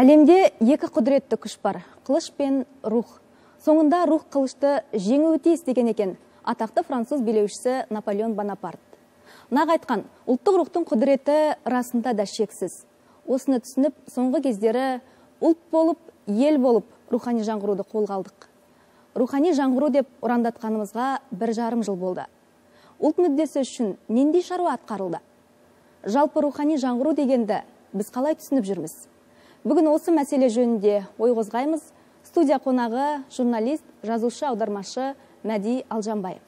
әлемде екі құдіретті күш бар қылыш пен рух. Соңында рух қылышты жеңуі тиіс деген екен атақты француз билеушісі наполеон бонапарт. Нақ айтқан ұлттық рухтың құдіреті расында да шексіз. Осыны түсініп соңғы кездері ұлт болып ел болып рухани жаңғыруды қолға алдық. Рухани жаңғыру деп ұрандатқанымызға бір жарым жыл болды. Ұлт мүддесі үшін нендей шаруа атқарылды? Жалпы рухани жаңғыру дегенді біз қалай түсініп жүрміз? Бүгін осы мәселе жөнінде ой қозғаймыз. Студия қонағы журналист жазушы аудармашы мәди алжанбай.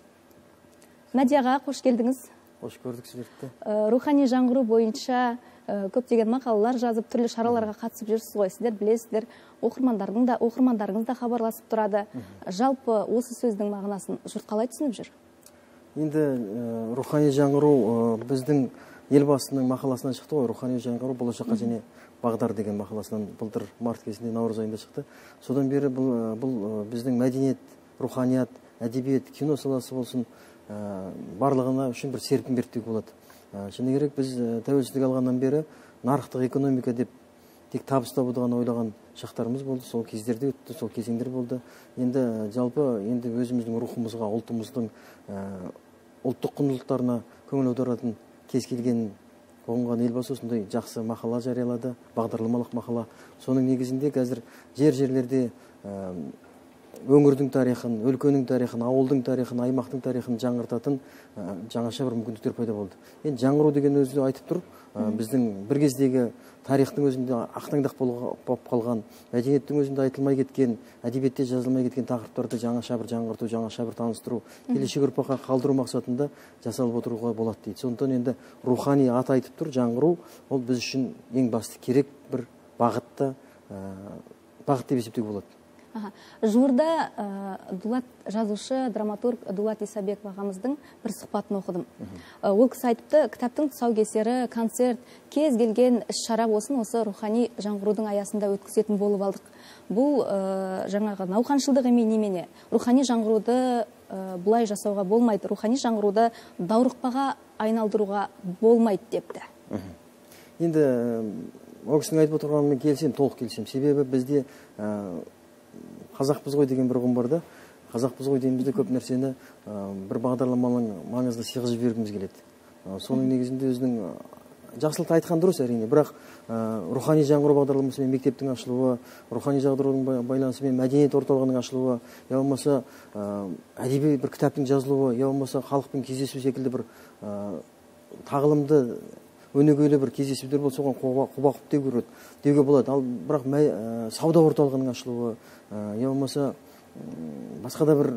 Мәди аға қош келдіңіз. Қош көрдік сіздерді. Ә, рухани жаңғыру бойынша ә, көптеген мақалалар жазып түрлі шараларға қатысып жүрсіз ғой. Сіздер білесіздер оқырмандардың да оқырмандарыңыз да хабарласып тұрады. Жалпы осы сөздің мағынасын жұрт қалай түсініп жүр? Енді ә, рухани жаңғыру ә, біздің елбасының мақаласынан шықты ғой. Рухани жаңғыру болашаққа және бағдар деген мақаласынан былтыр март кезінде наурыз айында шықты. Содан бері бұл, бұл біздің мәдениет руханият әдебиет кино саласы болсын ә, барлығына үшін бір серпін берді болады ә, шыны керек біз тәуелсіздік алғаннан бері нарықтық экономика деп тек табыс табуды ғана ойлаған шақтарымыз болды. Сол кездерде өтті сол кезеңдер болды. Енді жалпы енді өзіміздің рухымызға ұлтымыздың ә, ұлттық құндылықтарына көңіл аударатын кез келген қонған елбасы осындай жақсы мақала жариялады бағдарламалық мақала. Соның негізінде қазір жер жерлерде өңірдің тарихын өлкенің тарихын ауылдың тарихын аймақтың тарихын жаңғыртатын ә, жаңаша бір мүмкіндіктер пайда болды. Енді жаңғыру деген өзі айтып тұр. Ә, біздің бір кездегі тарихтың өзінде ақтаңдақ болып қалған мәдениеттің өзінде айтылмай кеткен әдебиетте жазылмай кеткен тақырыптарды жаңаша бір жаңғырту жаңаша бір таныстыру келешек ұрпаққа қалдыру мақсатында жасалып отыруға болады дейді. Сондықтан енді рухани аты айтып тұр жаңғыру ол біз үшін ең басты керек бір бағытта ә, бағыт деп есептеуге болады. Жуырда ә, дулат жазушы драматург дулат исабеков ағамыздың бір сұхбатын оқыдым. Ә, ол кісі айтыпты кітаптың тұсаукесері концерт кез келген іс шара болсын осы рухани жаңғырудың аясында өткізетін болып алдық бұл ә, жаңағы науқаншылдық емей немене? Рухани жаңғыруды ә, бұлай жасауға болмайды. Рухани жаңғыруды даурықпаға айналдыруға болмайды депті. Енді ол кісінің айтып отырғанымен келісемін толық келісемін себебі бізде қазақпыз ғой деген бір ұғым бар да. Қазақпыз ғой дейміз де көп нәрсені бір бағдарламаның маңызды сыйғызып жібергіміз келеді. Соның негізінде өзінің жақсылықты айтқан дұрыс әрине. Бірақ ә, рухани жаңғыру бағдарламасымен мектептің ашылуы рухани жаңғырудың бай- байланысымен мәдениет орталығының ашылуы я болмаса ә, әдеби бір кітаптың жазылуы я болмаса халықпен кездесу секілді бір ә, тағылымды өнегелі бір кездесулер болса оған құба құп болады деуге болады. Ал бірақ ә, сауда орталығының ашылуы ә, я болмаса басқа да бір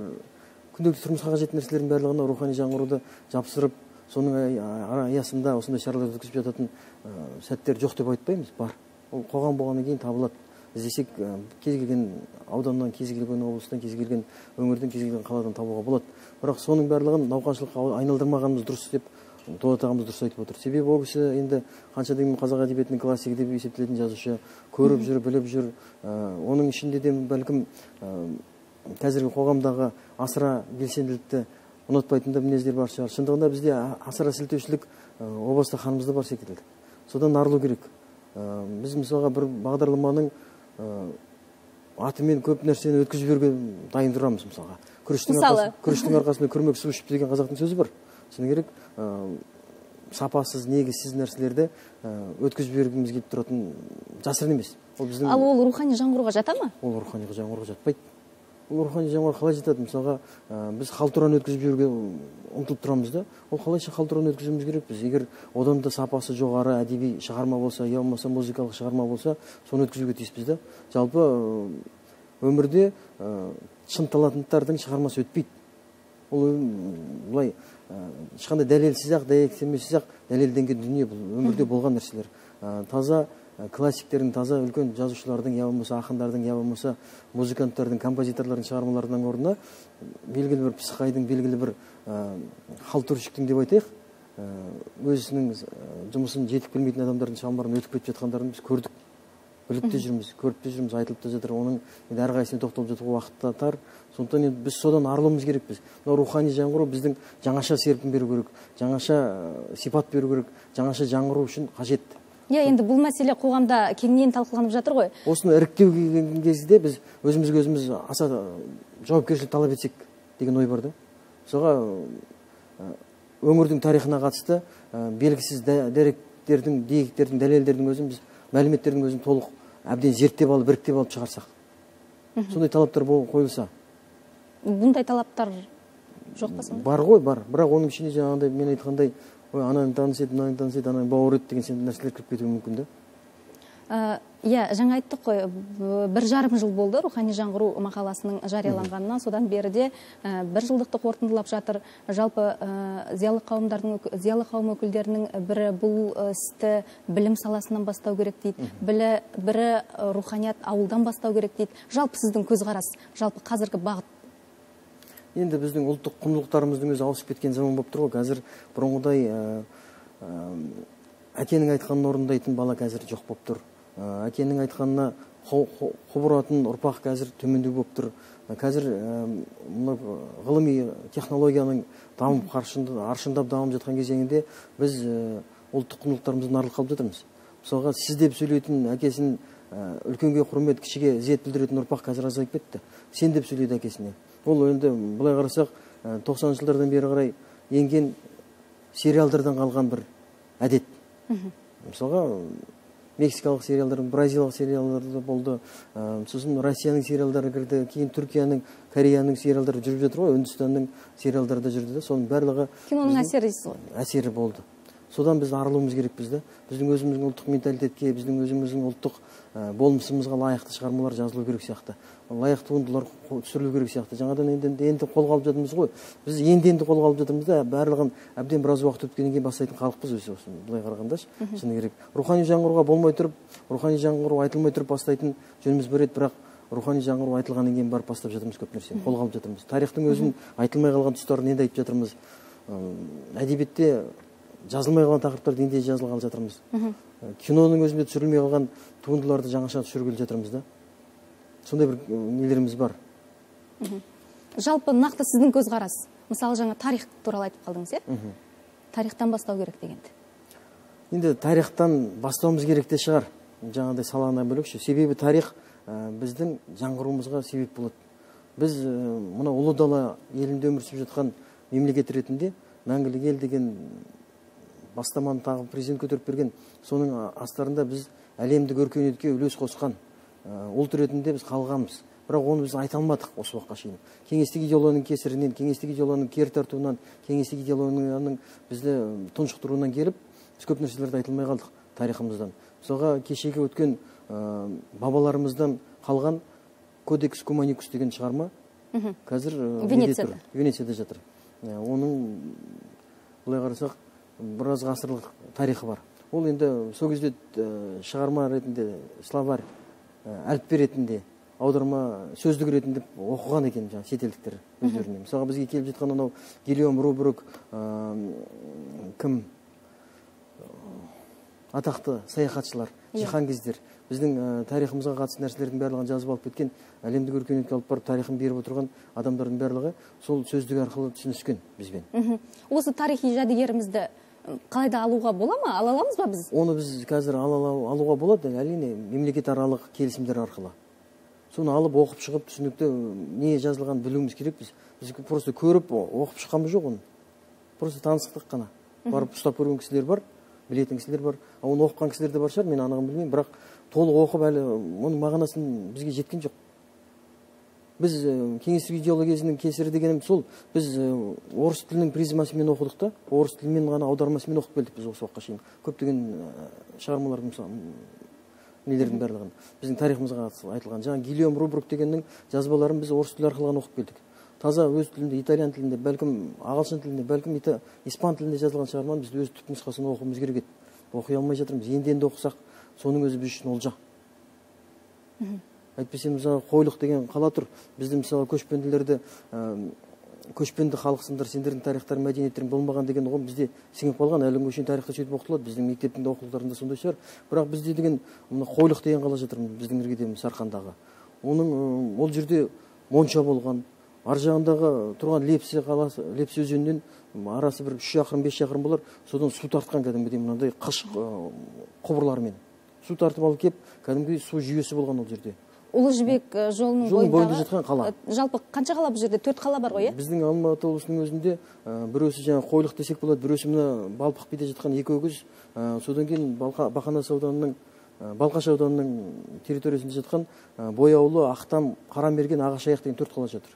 күнделікті тұрмысқа қажетті нәрселердің барлығына рухани жаңғыруды жапсырып соның ай- ара- аясында осындай шаралар өткізіп жататын ә, сәттер жоқ деп айтпаймыз. Бар. Ол қоғам болғаннан кейін табылады. Іздесек ә, кез келген ауданнан кез келген облыстан кез келген өңірден кез келген қаладан табуға болады. Бірақ соның барлығын науқаншылыққа айналдырмағанымыз дұрыс деп дулат ағамыз дұрыс айтып отыр. Себебі ол кісі енді қанша дегенмен қазақ әдебиетінің классигі деп есептелетін жазушы көріп жүр біліп жүр. Ә, оның ішінде де бәлкім ә, қазіргі қоғамдағы асыра белсенділікті ұнатпайтын да мінездер бар шығар. Шындығында бізде асыра сілтеушілік ә, о баста қанымызда бар секілді. Содан арылу керек. Біз мысалға бір бағдарламаның атымен көп нәрсені өткізіп жіберуге дайын тұрамыз мысалға. Күріштің Мысалы? арқасы- күріштің арқасында күрмек су ішіпті деген қазақтың сөзі бар. Шыны керек. Ә, сапасыз негізсіз нәрселерді ә, өткізіп жібергіміз келіп тұратын жасырын емес. Ол біздің ал ол рухани жаңғыруға жата ма? Ол рухани жаңғыруға жатпайды. Ол рухани жаңғыруға қалай жатады? Мысалға ә, біз халтураны өткізіп жіберуге ұмтылып тұрамыз да ол қалайша халтураны өткізуіміз керекпіз? Егер одан да сапасы жоғары әдеби шығарма болса я болмаса музыкалық шығарма болса соны өткізуге тиіспіз да. Жалпы өмірде ә, шын таланттардың шығармасы өтпейді. Ол былай ешқандай дәлелсіз ақ дәйектемесіз ақ дәлелденген дүние бұл өмірде болған нәрселер. Ә, таза ә, классиктердің таза үлкен жазушылардың я болмаса ақындардың я болмаса музыканттардың композиторлардың шығармаларының орнына белгілі бір пысықайдың белгілі бір халтурщиктің деп айтайық. Өзінің жұмысын жетік білмейтін адамдардың шығармаларын өтіп кетіп жатқандарын біз көрдік. Біліп те жүрміз көріп те жүрміз айтылып та жатыр. Оның енді әрқайсысына тоқталып жатуға уақыт та тар. Сондықтан енді біз содан арылуымыз керекпіз мынау рухани жаңғыру біздің жаңаша серпін беру керек жаңаша ә, сипат беру керек жаңаша жаңғыру үшін қажет. Иә енді бұл мәселе қоғамда кеңінен талқыланып жатыр ғой. осыны іріктеу келген кезде біз өзімізге өзіміз аса жауапкершілік талап етсек деген ой бар да. Соға өңірдің тарихына қатысты белгісіз деректердің деректердің дәлелдердің өзін біз мәліметтердің өзін толық әбден зерттеп алып іріктеп алып шығарсақ. Сондай талаптар қойылса. Бұндай талаптар жоқ па сонда? Бар ғой бар. Бірақ оның ішіне жаңағыдай мен айтқандай ой ананы таныс еді мынаны таныс еді ананы бауыр еді деген сияқты нәрселер кіріп кетуі мүмкін да иә жаңа айттық қой бір жарым жыл болды рухани жаңғыру мақаласының жарияланғанына содан бері де бір жылдықты қорытындылап жатыр. Жалпы зиялы қауымдардың зиялы қауым өкілдерінің бірі бұл істі білім саласынан бастау керек дейді. Білі, бірі руханият ауылдан бастау керек дейді. Жалпы сіздің көзқарас жалпы қазіргі бағыт. Енді біздің ұлттық құндылықтарымыздың өзі ауысып кеткен заман болып тұр ғой. Қазір бұрынғыдай әкенің айтқанын орындайтын бала қазір жоқ болып тұр. Әкенің айтқанына құбыр ұрпақ қазір төмендеу болып тұр. Қазір мына ғылыми технологияның дамып аршындап дамып жатқан кезеңінде біз ұлттық құндылықтарымыздан арылып қалып жатырмыз. Мысалға сіз деп сөйлейтін әкесін үлкенге құрмет кішіге ізет білдіретін ұрпақ қазір азайып кетті. Сен деп сөйлейді әкесіне. Ол енді былай қарасақ тоқсаныншы жылдардан бері қарай енген сериалдардан қалған бір әдет. Мысалға мексикалық сериалдар бразилиялық сериалдар да болды сосын россияның сериалдары кірді кейін түркияның кореяның сериалдары жүріп жатыр ғой үндістанның сериалдары да жүрді да соның барлығы киноның әсері дейсіз ғой. әсері болды. Содан біз арылуымыз керекпіз да біздің өзіміздің ұлттық менталитетке біздің өзіміздің ұлттық болмысымызға лайықты шығармалар жазылу керек сияқты. Лайықты туындылар түсірілу керек сияқты. Жаңадан енді енді қолға алып жатырмыз ғой. Біз енді енді қолға алып жатырмыз да барлығын әбден біраз уақыт өткеннен кейін бастайтын халықпыз өзі осы былай қарағанда. Шыны керек. Рухани жаңғыруға болмай тұрып рухани жаңғыру айтылмай тұрып бастайтын жөніміз бар еді бірақ рухани жаңғыру айтылғаннан кейін барып бастап жатырмыз көп нәрсені қолға алып жатырмыз. Тарихтың өзін айтылмай қалған тұстарын енді айтып жатырмыз. Әдебиетте жазылмай қалған тақырыптарды енді жазылғалы жатырмыз. Киноның өзінде түсірілмей қалған туындыларды жаңаша түсіргелі жатырмыз да. Сондай бір нелеріміз бар? Жалпы нақты сіздің көзқарас мысалы жаңа тарих туралы айтып қалдыңыз иә? Тарихтан бастау керек дегенді енді тарихтан бастауымыз керек те шығар. Жаңағыдай саланы бөлексі себебі тарих біздің жаңғыруымызға себеп болады. Біз мына ұлы дала елінде өмір сүріп жатқан мемлекет ретінде мәңгілік ел деген бастаманы тағы президент көтеріп берген. Соның астарында біз әлемдік өркениетке үлес қосқан ұлт ретінде біз қалғанбыз. Бірақ оны біз айта алмадық осы уақытқа шейін. Кеңестік идеологияның кесірінен кеңестік идеологияның кері тартуынан кеңестік идеологияның бізді тұншықтыруынан келіп біз көп нәрселерді айта алмай қалдық тарихымыздан. Мысалға кешегі өткен бабаларымыздан қалған кодекс куманикус деген шығарма. Қазір венецияда. венецияда жатыр. Оның былай қарасақ біраз ғасырлық тарихы бар. Ол енді сол кезде шығарма ретінде словарь әліппе ретінде аударма сөздік ретінде оқыған екен жаңағы шетелдіктер өздеріне. Мысалға бізге келіп жатқан анау гильом рубрук кім? Атақты саяхатшылар жиһангездер біздің тарихымызға қатысты нәрселердің барлығын жазып алып кеткен әлемдік өркениетке алып барып тарихын беріп отырған адамдардың барлығы сол сөздік арқылы түсініскен бізбен. Осы тарихи жәдігерімізді қалайда алуға бола ма? Ала аламыз ба біз? Оны біз қазір ала алуға болады әрине мемлекет аралық келісімдер арқылы. Соны алып оқып шығып түсінікті не жазылғанын білуіміз керекпіз біз. Просто көріп оқып шыққанымыз жоқ оны. Просто таныстық қана. Барып ұстап көрген кісілер бар білетін кісілер бар. Оны оқыған кісілер де бар шығар мен анығын білмеймін. Бірақ толық оқып әлі оның мағынасын бізге жеткен жоқ. Біз кеңестік идеологиясының кесірі дегенім сол. Біз орыс тілінің призмасымен оқыдық та орыс тілімен ғана аудармасымен оқып келдік біз осы уақытқа шейін. Көптеген шығармалардың нелердің барлығын. Біздің тарихымызға айтылған жаңағы гильом рубрук дегеннің жазбаларын біз орыс тілі арқылы ғана оқып келдік. Таза өз тілінде итальян тілінде бәлкім ағылшын тілінде бәлкім испан тілінде жазылған шығарманы біз өз түпнұсқасын оқуымыз керек еді. Оқи алмай жатырмыз. Енді енді оқысақ соның өзі біз үшін олжа. Әйтпесе мысалы қойлық деген қала тұр. Бізді мысалы көшпенділерді көшпенді халықсыңдар сендердің тарихтарың мәдениеттерің болмаған деген ұғым бізде сіңіп қалған. Әлі күнге шейін тарихта сөйтіп оқытылады. Біздің мектептің оқулықтарында сондай шығар. Бірақ бізде деген мына қойлық деген қала жатыр біздің іргеде сарқандағы. Оның ол жерде монша болған ар жағындағы тұрған лепсі қаласы лепсі өзенінен арасы бір үш шақырым бес шақырым болар. Содан су тартқан кәдімгідей мынандай қыш құбырлармен. Су тартып алып келіп кәдімгідей су жүйесі болған ол жерде. Ұлы жібек жолының жолының бойында жатқан қала. жалпы қанша қала бұл жерде? Төрт қала бар ғой иә? Біздің алматы облысының өзінде ә, біреусі жаңағы қойлық десек болады біреусі мына балпық биде жатқан екі өгіз ә, содан кейін бақанас ауданының ә, балқаш ауданының территориясында жатқан ә, бояулы ақтам қарамерген ағашаяқ деген төрт қала жатыр.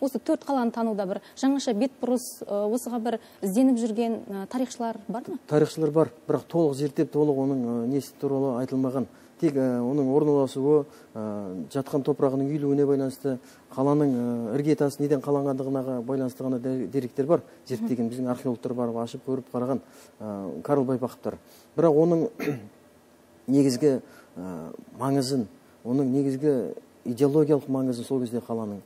Осы төрт қаланы тануда бір. Жаңаша бетбұрыс осыға бір ізденіп жүрген тарихшылар бар ма? Тарихшылар бар. Бірақ толық зерттеп толық оның несі туралы айтылмаған. Тек оның орналасуы жатқан топырағының үйілуіне байланысты қаланың іргетасы неден қаланғандығына байланысты ғана деректер бар. Зерттеген біздің археологтар барып ашып көріп қараған карл байпақовтар. Бірақ оның негізгі маңызын оның негізгі идеологиялық маңызын сол кезде қаланың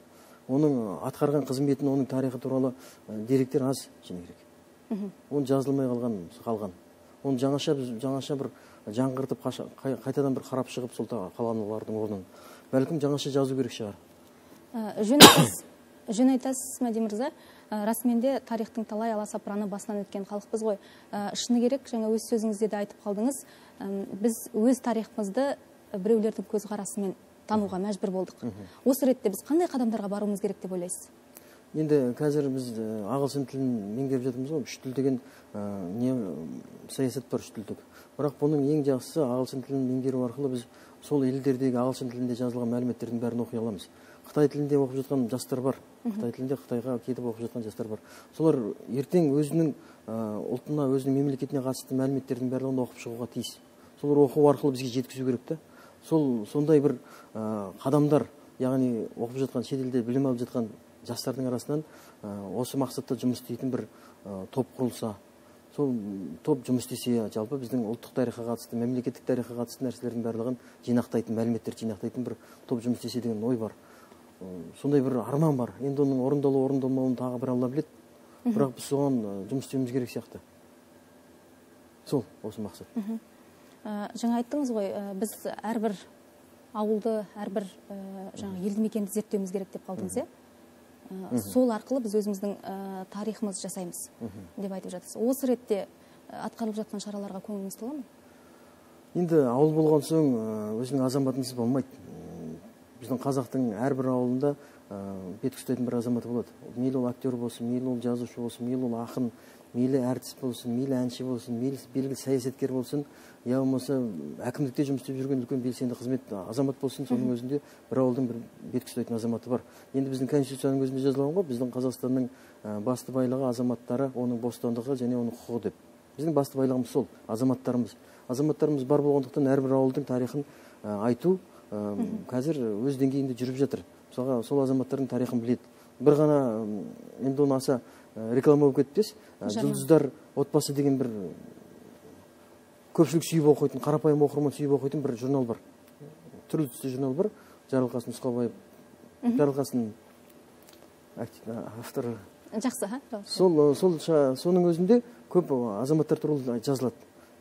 оның атқарған қызметін оның тарихы туралы деректер аз шыны керек. Оны жазылмай қалған қалған. Оны жаңаша біз жаңаша бір жаңғыртып қайтадан бір қарап шығып сол қалғандардың орнын. Бәлкім жаңаша жазу керек шығар. Жөн айтасыз мәди мырза. Расымен де тарихтың талай аласапыраны басынан өткен халықпыз ғой. Шыны керек жаңа өз сөзіңізде де айтып қалдыңыз. Біз өз тарихымызды біреулердің көзқарасымен тануға мәжбүр болдық. Осы ретте біз қандай қадамдарға баруымыз керек деп ойлайсыз? Енді қазір біз ағылшын тілін меңгеріп жатырмыз ғой. Үш тіл деген ә, не саясат бар үш тілдік. Бірақ бұның ең жақсысы ағылшын тілін меңгеру арқылы біз сол елдердегі ағылшын тілінде жазылған мәліметтердің бәрін оқи аламыз. Қытай тілінде оқып жатқан жастар бар. Қытай тілінде қытайға кетіп оқып жатқан жастар бар. Солар ертең өзінің ұлтына өзінің мемлекетіне қатысты мәліметтердің барлығын оқып шығуға тиіс. Солар оқу арқылы бізге жеткізу керек та. Сол сондай бір қадамдар яғни оқып жатқан шетелде білім алып жатқан жастардың арасынан осы мақсатта жұмыс істейтін бір топ құрылса сол топ жұмыс істесе жалпы біздің ұлттық тарихқа қатысты мемлекеттік тарихқа қатысты нәрселердің барлығын жинақтайтын мәліметтерді жинақтайтын бір топ жұмыс істесе деген ой бар. Сондай бір арман бар. Енді оның орындалу орындалмауын тағы бір алла біледі. Бірақ біз соған жұмыс істеуіміз керек сияқты. Сол осы мақсат. Жаңа айттыңыз ғой ы, біз әрбір ауылды әрбір ы, жаңа елді мекенді зерттеуіміз керек деп қалдыңыз иә? Сол арқылы біз өзіміздің ы, тарихымызды жасаймыз деп айтып жатырсыз. Осы ретте атқарылып жатқан шараларға көңіліңіз тола ма? Енді ауыл болған соң өзінің азаматынсыз болмайды. Біздің қазақтың әрбір ауылында ә, бет ұстайтын бір азаматы болады. Мейлі ол актер болсын мейлі ол жазушы болсын мейлі ол ақын мейлі әртіс болсын мейлі әнші болсын мейлі белгілі саясаткер болсын я болмаса әкімдікте жұмыс істеп жүрген үлкен белсенді қызмет азамат болсын соның өзінде бір ауылдың бір бет ұстайтын азаматы бар. Енді біздің конституцияның өзінде жазылған ғой біздің қазақстанның басты байлығы азаматтары оның бостандығы және оның құқығы деп. Біздің басты байлығымыз сол азаматтарымыз. Азаматтарымыз бар болғандықтан әрбір ауылдың тарихын айту қазір өз деңгейінде жүріп жатыр. Мысалға сол азаматтардың тарихын біледі. Бір ғана енді оны аса реклама болып кетпес Жарнама. жұлдыздар отбасы деген бір көпшілік сүйіп оқитын қарапайым оқырман сүйіп оқитын бір журнал бар. Түрлі түсті журнал бар. Жарылқасын нұсқабаев жарылқасын авторы. Жақсы сол сол соның өзінде көп азаматтар туралы жазылады.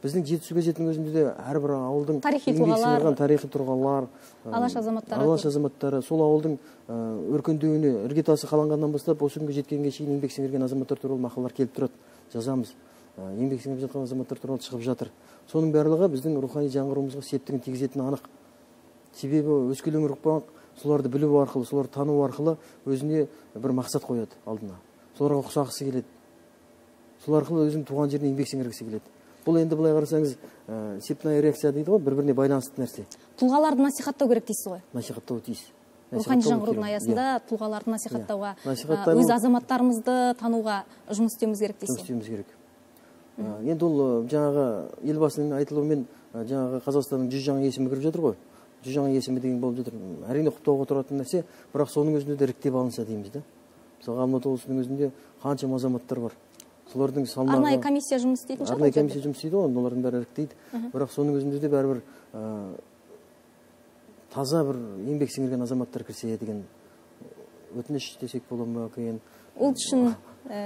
Біздің жетісу газетінің өзінде де әрбір ауылдың Тарихи тұлғалар. тарихи тұлғалар Алаш азаматтары алаш азаматтары сол ауылдың өркендеуіне іргетасы қаланғаннан бастап осы күнге жеткенге шейін еңбек сіңірген азаматтар туралы мақалалар келіп тұрады жазамыз. Еңбек сіңіріп жатқан азаматтар туралы шығып жатыр. Соның барлығы біздің рухани жаңғыруымызға септігін тигізетіні анық. Себебі өскелең ұрпақ соларды білу арқылы соларды тану арқылы өзіне бір мақсат қояды алдына. Соларға ұқсағысы келеді. Сол арқылы өзінің туған жеріне еңбек сіңіргісі келеді. Бұл енді былай қарасаңыз ә, сепная реакция дейді ғой бір біріне байланысты нәрсе. Тұлғаларды насихаттау керек дейсіз ғой? Насихаттауы тиіс. Рухани жаңғырудың аясында Иә, тұлғаларды насихаттауға Иә. Ы, өз азаматтарымызды тануға жұмыс істеуіміз керек жұмыс дейсіз ғой? істеуіміз керек. Ә, енді ол жаңағы елбасының айтылуымен жаңағы қазақстанның жүз жаңа есімі кіріп жатыр ғой. Жүз жаңа есімі деген болып жатыр. Әрине құптауға тұратын нәрсе бірақ соның өзінде де іріктеп алынса дейміз да мысалға алматы облысының өзінде қаншама азаматтар бар. Солардың салмағы арнайы комиссия жұмыс істейтін шығар арнайы комиссия жұмыс істейді ғой олардың бәрі іріктейді. Бірақ соның өзінде де бәрібір ә, таза бір еңбек сіңірген азаматтар кірсе деген өтініш десек бола ма екен ұлт үшін ы,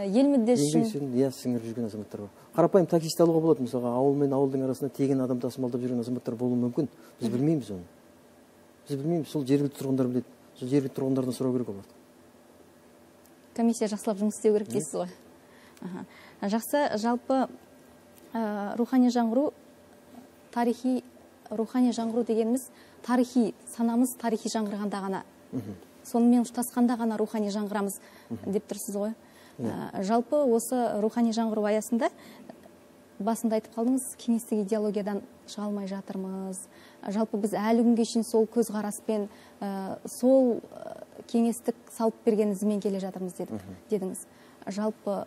ел мүддесі үшін. иә сіңіріп жүрген азаматтар бар. Қарапайым таксист алуға болады. Мысалға ауыл мен ауылдың арасында тегін адам тасымалдап жүрген азаматтар болуы мүмкін. Біз білмейміз оны. Біз білмейміз сол жергілікті тұрғындар біледі. Сол жергілікті тұрғындардан сұрау керек оларды комиссия жақсылап жұмыс істеу керек дейсіз ғой. Жақсы жалпы ә, рухани жаңғыру тарихи рухани жаңғыру дегеніміз тарихи санамыз тарихи жаңғырғанда ғана. Сонымен ұштасқанда ғана рухани жаңғырамыз деп тұрсыз ғой? Ә, жалпы осы рухани жаңғыру аясында басында айтып қалдыңыз кеңестік идеологиядан шыға алмай жатырмыз. Жалпы біз әлі күнге шейін сол көзқараспен ә, сол кеңестік салып берген ізімен келе жатырмыз дедік, дедіңіз. Жалпы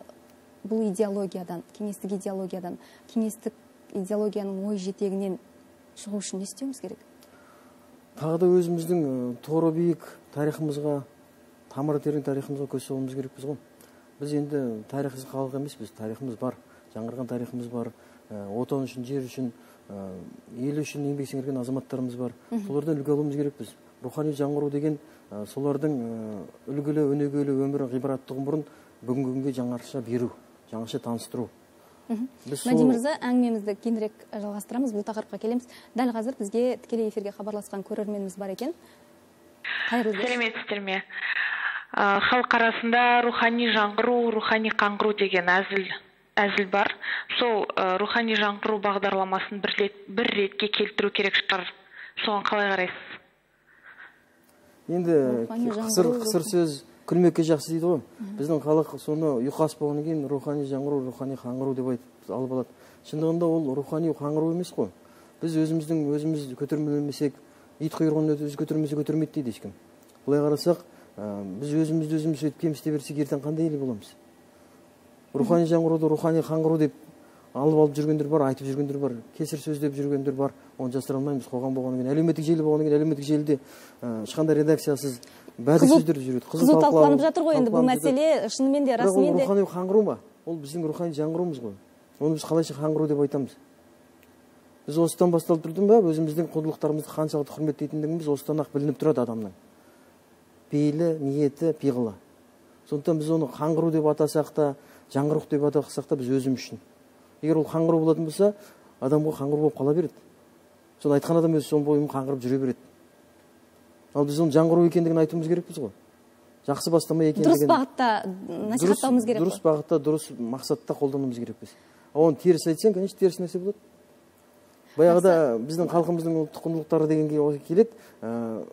бұл идеологиядан кеңестік идеологиядан кеңестік идеологияның ой жетегінен шығу үшін не істеуіміз керек? Тағы да өзіміздің торы биік тарихымызға тамыры терең тарихымызға көз салуымыз керекпіз ғой. Біз енді тарихсыз халық емеспіз тарихымыз бар жаңғырған тарихымыз бар отан үшін жер үшін ел үшін еңбек сіңірген азаматтарымыз бар. Солардан үлгі алуымыз керекпіз. Рухани жаңғыру деген солардың үлгілі өнегелі өмірі ғибратты ғұмырын бүгінгі күнге жаңарша беру. Жаңаша таныстыру. Мәди мырза әңгімемізді кейінірек жалғастырамыз. Бұл тақырыпқа келеміз. Дәл қазір бізге тікелей эфирге хабарласқан көрерменіміз бар екен. Қайырлы кеш. Сәлеметсіздер ме халық арасында рухани жаңғыру рухани қаңғыру деген әзіл әзіл бар. Сол рухани жаңғыру бағдарламасын бір, рет, бір ретке келтіру керек шығар. Соған қалай қарайсыз? Енді қысыр қысыр сөз күлмекке жақсы дейді ғой. Біздің халық соны ұйқас болғаннан кейін рухани жаңғыру рухани қаңғыру деп айтып алып алады. Шындығында ол рухани қаңғыру емес қой. Біз өзіміздің өзіміз көтермелемесек ит құйрығын өзі көтермесе көтермейді дейді ешкім. Былай қарасақ ә, біз өзімізді өзіміз сөйтіп кемсіте берсек ертең қандай ел боламыз? Рухани жаңғыруды рухани қаңғыру деп алып алып жүргендер бар айтып жүргендер бар кесір сөз деп жүргендер бар. Оны жасыра алмаймыз. Қоғам болғаннан кейін әлеуметтік желі болғаннан кейін әлеуметтік желіде ешқандай редакциясыз бәдік қызу сөздер жүреді қызу талқыланып жатыр ғой енді бұл мәселе шынымен де расымен де рухани қаңғыру ма? Ол біздің рухани жаңғыруымыз ғой. Оны біз қалайша қаңғыру деп айтамыз? Біз осыдан басталып тұрдың ба? Өзіміздің құндылықтарымызды қаншалықты құрметтейтіндігіміз осыдан ақ білініп тұрады адамның. Пейілі ниеті пиғылы. Сондықтан біз оны қаңғыру деп атасақ та жаңғырық деп атасақ та біз өзіміз үшін. Егер ол қаңғыру болатын болса адамға қаңғыру болып қала береді. Соны айтқан адам өзі сол бойымен қаңғырып жүре береді. Ал біз оның жаңғыру екендігін айтуымыз керекпіз ғой. Жақсы бастама екендігін дұрыс бағытта насихаттауымыз керек дұрыс бағытта дұрыс мақсатта қолдануымыз керекпіз. Ал оны теріс айтсаң конечно теріс нәрсе болады. Баяғыда біздің халқымыздың ұлттық құндылықтары дегенге келеді. Ә,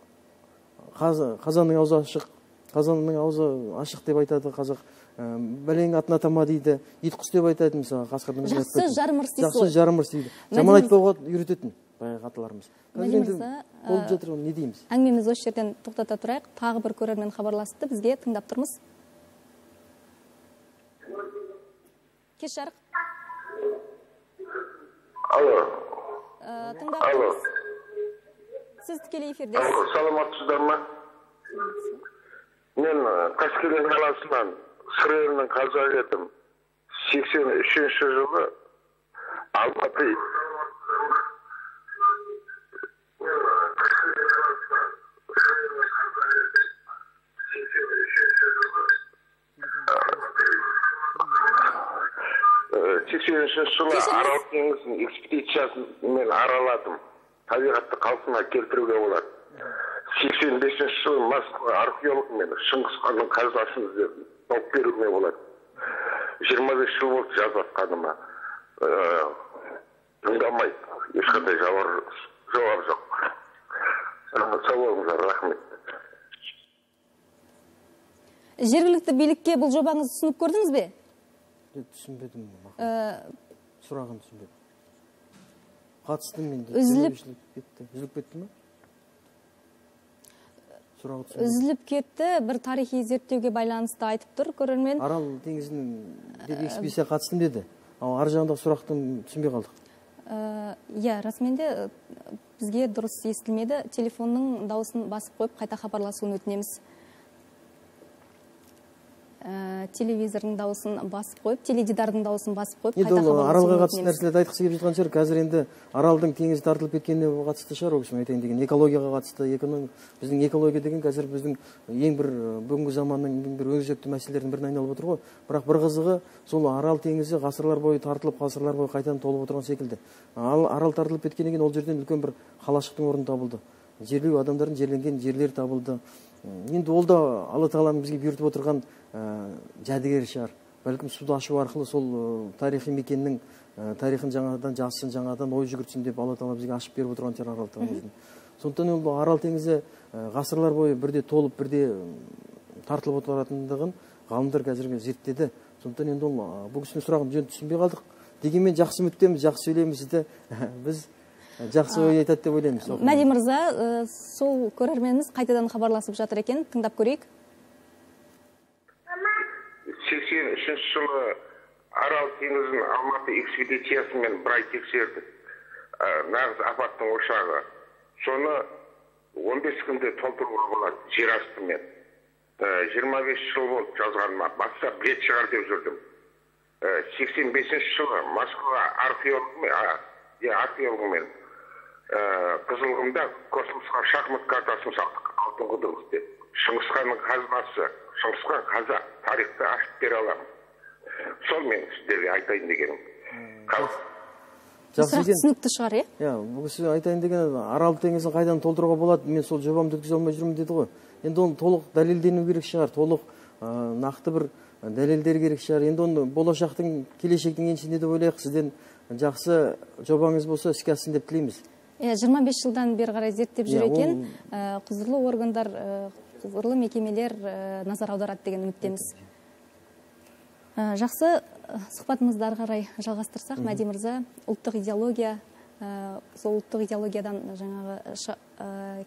қаз- қазанның аузы ашық қазанның аузы ашық деп айтады қазақ. Ә, бәлең атын атама дейді ит құс деп айтады мысалы қасқырдың жақсы жармырыс дейсіз жақсы ғой. жарымырыс дейді. Мәди жаман айтпауға үйрететін. Баяғы аталарымыз болып жатыр не дейміз? әңгімемізді осы жерден тоқтата тұрайық. Тағы бір көрермен хабарласты. Бізге тыңдап тұрмыз. Кеш жарық. Алло. Тыңдап Алло. сіз тікелей эфирдесіз. Алло саламатсыздар ма? Мен қаскелең қаласынан сыр қазақ едім. Сексен үшінші жылы алматы сексен үшінші жылы арал теңізін экспедициясын мен араладым табиғатты қалпына келтіруге болады. сексен бесінші жылы москва археологымен шыңғыс ханның қазасын іздеп тауып беруге болады. жиырма бес жыл болды жазып тыңдамайды ешқандай жауап жауап жоқ. Сау болыңыздар рахмет. Жергілікті билікке бұл жобаңызды ұсынып көрдіңіз бе? Түсінбедім Ә, сұрағын түсінбедім. Қатыстым мен Үзіліп- кетті үзіліп кетті ма үзіліп кетті. бір тарихи зерттеуге байланысты айтып тұр көрермен. Арал теңізінің деп экспедиция қатыстым деді. Ал ар жағындағы сұрақты түсінбей қалдық. Ә, иә расымен де ә, бізге дұрыс естілмеді. Телефонның дауысын басып қойып қайта хабарласуын өтінеміз. Ә, телевизордың дауысын басып қойып теледидардың дауысын басып қойып енді ол аралға қатысты нәрселерді айтқысы келіп жатқан шығар. Қазір енді аралдың теңіз тартылып кеткеніне қатысты шығар ол кісінің айтайын деген. Экологияға қатысты эконом біздің экология деген қазір біздің ең бір бүгінгі заманның ең бір өзекті мәселелердің біріне айналып отыр ғой. Бірақ бір қызығы сол арал теңізі ғасырлар бойы тартылып ғасырлар бойы қайтадан толып отырған секілді. Ал арал тартылып кеткеннен кейін ол жерден үлкен бір қалашықтың орны табылды. Жерлеу адамдардың жерленген жерлері табылды. Енді ол да алла тағаланың бізге бұйыртып отырған ә, жәдігері шығар. Бәлкім суды ашу арқылы сол ә, тарихи мекеннің ә, тарихын жаңадан жазсын жаңадан ой жүгіртсін деп алла тағала бізге ашып беріп отырған шығар арал теңізін. Сондықтан ол арал теңізі ә, ғасырлар бойы бірде толып бірде тартылып отыратындығын ғалымдар қазіргі зерттеді. Сондықтан енді ол бұл кісінің сұрағын жөн түсінбей қалдық. Дегенмен жақсы үміттеміз жақсы сөйлейміз де біз жақсы ой айтады деп ойлаймыз мәди мырза сол көрерменіміз қайтадан хабарласып жатыр екен. Тыңдап көрейік. Сексен үшінші жылы арал теңізін алматы экспедициясымен бір ай тексердік нағыз апаттың ошағы. Соны он бес күнде толтыруға болады жер астымен. Жиырма бес жыл болды жазғаныма баста білет шығар деп жүрдім. Сексен бесінші жылы москва археологымен археологымен қызылқұмда космосқа шахмат картасын салдық. Алтын құдық деп шыңғысханның қазынасы шыңғысхан қазақ тарихты ашып бере аламын. Сол мен сіздерге айтайын дегенім. Жақсы түсінікті шығар иә? Иә бұл кісі айтайын деген арал теңізін қайдан толтыруға болады? Мен сол жобамды өткізе алмай жүрмін деді ғой. Енді оны толық дәлелдену керек шығар. Толық нақты бір дәлелдер керек шығар. Енді оны болашақтың келешектің еншісінде деп ойлайық? Сізден жақсы жобаңыз болса іске ассын деп тілейміз. Иә жиырма бес жылдан бері қарай зерттеп жүр екен. Құзырлы органдар құзырлы мекемелер назар аударады деген үміттеміз. Жақсы сұхбатымызды ары қарай жалғастырсақ мәди мырза ұлттық идеология сол ұлттық идеологиядан жаңағы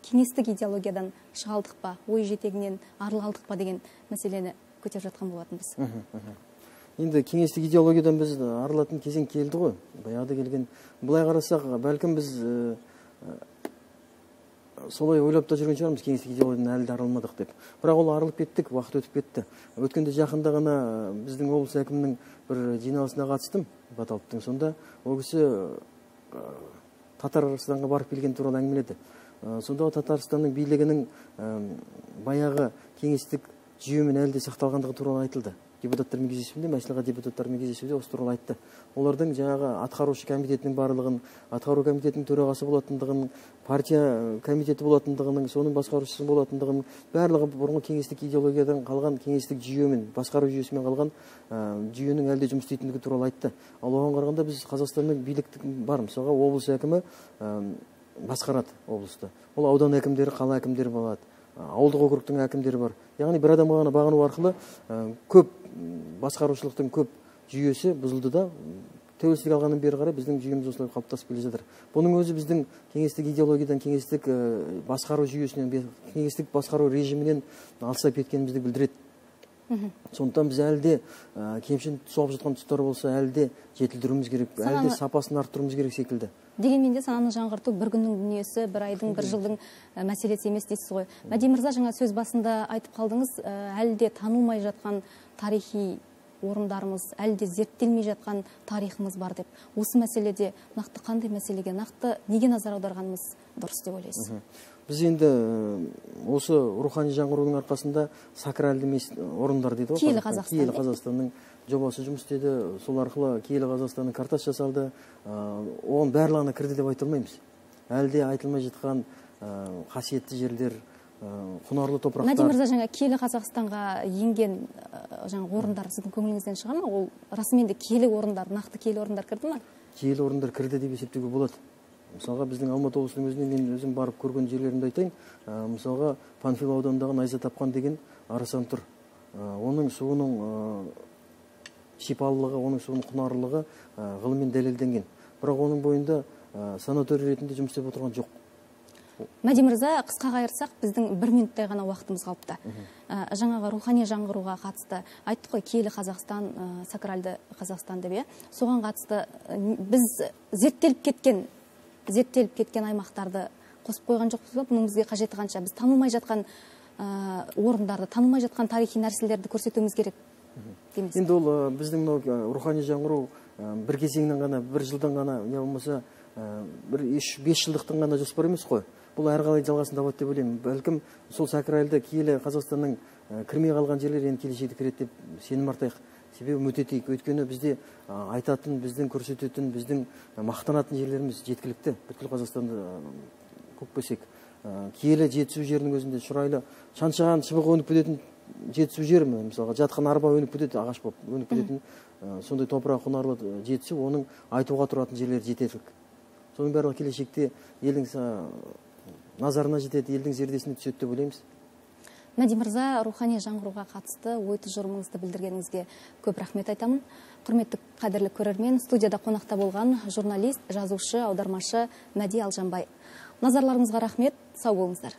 кеңестік идеологиядан шыға алдық па ой жетегінен арыла алдық па деген мәселені көтеріп жатқан болатынбыз. Енді кеңестік идеологиядан біз арылатын кезең келді ғой. Баяғыда келген былай қарасақ бәлкім біз солай ойлап та жүрген шығармыз кеңестік идеологиядан әлі де арылмадық деп. Бірақ ол арылып кеттік уақыт өтіп кетті. Өткенде жақында ғана біздің облыс әкімінің бір жиналысына қатыстым баталовтың. Сонда ол кісі татарстанға барып келген туралы әңгімеледі. Сондағы татарстанның билігінің баяғы кеңестік жүйемен әлі де сақталғандығы туралы айтылды. Депутаттармен кездесуінде мәслихат депутаттарымен кездесуде осы туралы айтты. Олардың жаңағы атқарушы комитетінің барлығын атқару комитетінің төрағасы болатындығын партия комитеті болатындығының соның басқарушысы болатындығын барлығы бұрынғы кеңестік идеологиядан қалған кеңестік жүйемен басқару жүйесімен қалған жүйенің әлі де жұмыс істейтіндігі туралы айтты. Ал оған қарағанда біз қазақстанның билік бар мысалға облыс әкімі басқарады облысты. Ол аудан әкімдері қала әкімдері болады ауылдық округтің әкімдері бар. Яғни бір адамға ғана бағыну арқылы көп басқарушылықтың көп жүйесі бұзылды да тәуелсіздік алғаннан бері қарай біздің жүйеміз осылай қалыптасып келе жатыр. Бұның өзі біздің кеңестік идеологиядан кеңестік басқару жүйесінен кеңестік басқару режимінен алыстап кеткенімізді білдіреді. Сондықтан біз әлі де кемшін соғып жатқан тұстар болса әлі де жетілдіруіміз керек әлі де сапасын арттыруымыз керек секілді. Дегенмен де сананы жаңғырту бір күннің дүниесі бір айдың бір жылдың мәселесі емес дейсіз ғой. Мәди мырза жаңа сөз басында айтып қалдыңыз әлі де танылмай жатқан тарихи орындарымыз әлі де зерттелмей жатқан тарихымыз бар деп. Осы мәселеде нақты қандай мәселеге нақты неге назар аударғанымыз дұрыс деп ойлайсыз? Біз енді осы рухани жаңғырудың арқасында сакральды орындар дейді ғой киелі қазақстан киелі қазақстанның жобасы жұмыс істеді. Сол арқылы киелі қазақстанның картасы жасалды. Оған барлығына кірді деп айта алмаймыз. Әлі де айтылмай жатқан қасиетті жерлер құнарлы топырақтар мәди мырза жаңа киелі қазақстанға енген жаңа орындар сіздің көңіліңізден шыға ма? Ол расымен де киелі орындар нақты киелі орындар кірді ма? Киелі орындар кірді деп есептеуге болады. Мысалға біздің алматы облысының өзінде мен өзім барып көрген жерлерімді айтайын. Ә, мысалға панфилов ауданындағы найза тапқан деген арасан тұр. Ә, оның суының ә, шипалылығы оның суының құнарлылығы ғылыммен дәлелденген. Бірақ оның бойында санаторий ретінде жұмыс істеп отырған жоқ. Мәди мырза қысқа қайырсақ біздің бір минуттай ғана уақытымыз қалыпты. Ә, жаңағы рухани жаңғыруға қатысты айттық қой киелі қазақстан ә, сакральды қазақстан деп иә. Соған қатысты біз зерттеліп кеткен зерттеліп кеткен аймақтарды қосып қойған жоқпыз ба? Бұның бізге қажеті қанша? Біз танылмай жатқан орындарды танылмай жатқан тарихи нәрселерді көрсетуіміз керек. Енді ол ә, біздің мынау рухани жаңғыру ә, бір кезеңнен ғана бір жылдан ғана не болмаса бір үш бес жылдықтың ғана жоспар емес қой. Бұл әрі қарай жалғасын табады деп ойлаймын. Бәлкім сол сакральды киелі қазақстанның кірмей қалған жерлер енді келешекте кіреді деп сенім артайық. Себебі үміт етейік өйткені бізде айтатын біздің көрсететін біздің мақтанатын жерлеріміз жеткілікті. Бүткіл қазақстанды көкпесек киелі жетісу жерінің өзінде шұрайлы шаншаған шыбық өніп кететін жетісу жер мысалға жатқан арба өніп кетеді ағаш болып өніп кететін. Сондай топырақ құнарлы жетісу оның айтуға тұратын жерлері жетерлік. Соның барлығы келешекте елдің назарына жетеді елдің зердесіне түседі деп ойлаймыз. Мәди мырза рухани жаңғыруға қатысты ой тұжырымыңызды білдіргеніңізге көп рахмет айтамын. Құрметті қадірлі көрермен студияда қонақта болған журналист жазушы аудармашы мәди алжанбай. Назарларыңызға рахмет. Сау болыңыздар.